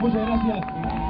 Muchas gracias.